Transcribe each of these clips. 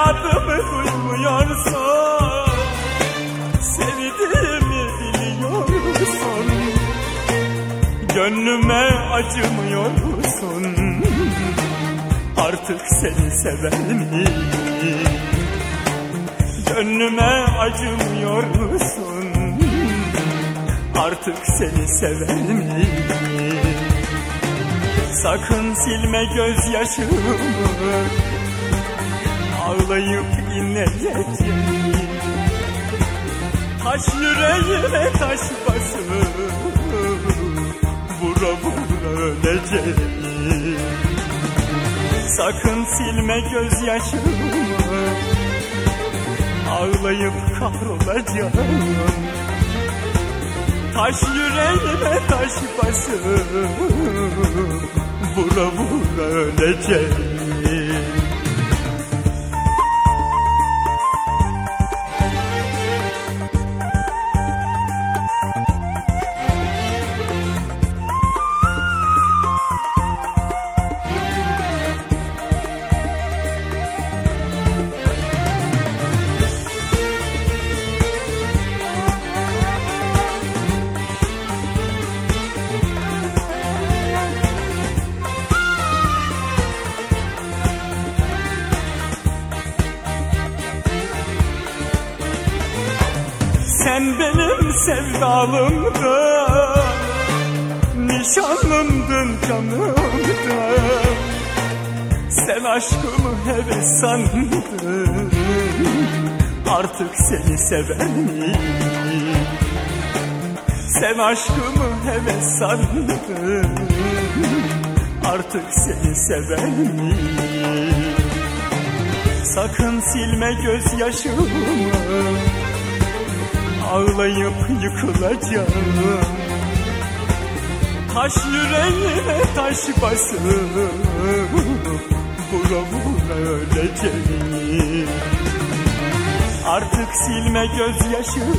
adımı duymuyorsa Sevdiğimi biliyorsun. Gönlüme acımıyorsun. Artık seni sever mi? Gönlüme acımıyorsun. Artık seni sever mi? Sakın silme gözyaşımı. Ağlayıp inleyeceğim Taş yüreğime taş basıp Vura vura öleceğim Sakın silme gözyaşımı Ağlayıp kahrolacağım Taş yüreğime taş basıp Vura vura öleceğim Sen benim sevdalımdın Nişanlımdın canımdın Sen aşkımı heves sandın Artık seni sever miyim? Sen aşkımı heves sandın Artık seni sever miyim? Sakın silme gözyaşımı ağlayıp yıkılacağım. Taş yüreğime taş basıp Vura vura öleceğim Artık silme gözyaşımı.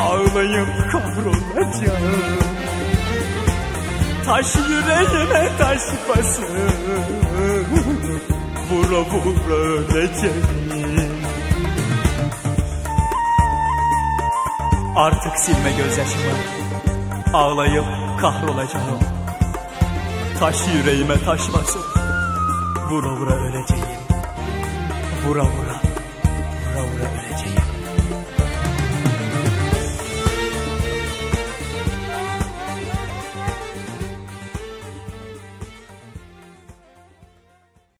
Ağlayıp kahrolacağım. Taş yüreğime taş basıp Vura vura öleceğim Artık silme gözyaşımı. Ağlayıp kahrolacağım. Taş yüreğime taş basıp Vura vura öleceğim. Vura vura